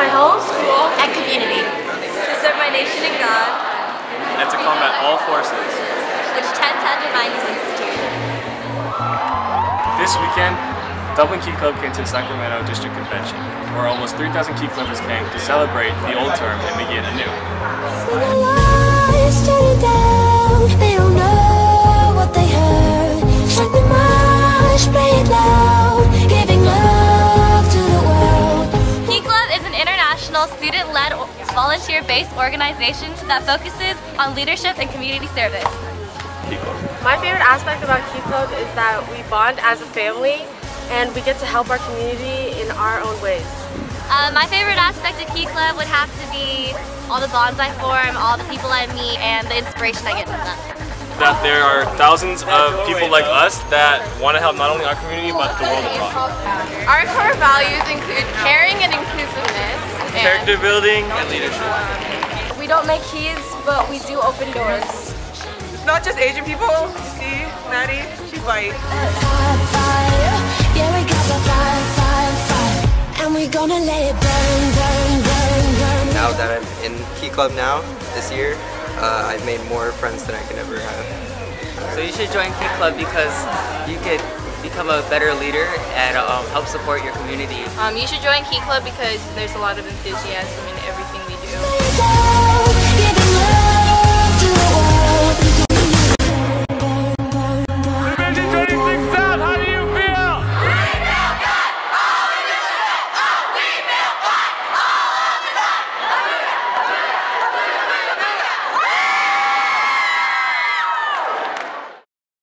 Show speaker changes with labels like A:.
A: my home, school, and community.
B: To serve my nation and God.
C: And to combat all forces.
B: Which tend to undermine these institutions.
C: This weekend, Dublin Key Club came to the Sacramento District Convention, where almost 3,000 Key Clubbers came to celebrate the old term and begin anew.
B: Volunteer-based organization that focuses on leadership and community service.
C: Key Club.
A: My favorite aspect about Key Club is that we bond as a family and we get to help our community in our own ways.
B: Uh, my favorite aspect of Key Club would have to be all the bonds I form, all the people I meet, and the inspiration I get from them.
C: That there are thousands of people like us that want to help not only our community but the world abroad.
A: Our core values include caring and inclusiveness.
C: Character building and leadership.
A: We don't make keys, but we do open doors.
D: It's not just Asian people. You see, Maddie, she's white.
E: Fire, fire, yeah, we got the fire, fire, fire. And we gonna let it burn, burn, burn, burn.
F: Now that I'm in Key Club now, this year, uh, I've made more friends than I could ever have.
G: So you should join Key Club because you could become a better leader and um, help support your community.
A: Um, you should join Key Club because there's a lot of enthusiasm in everything we do.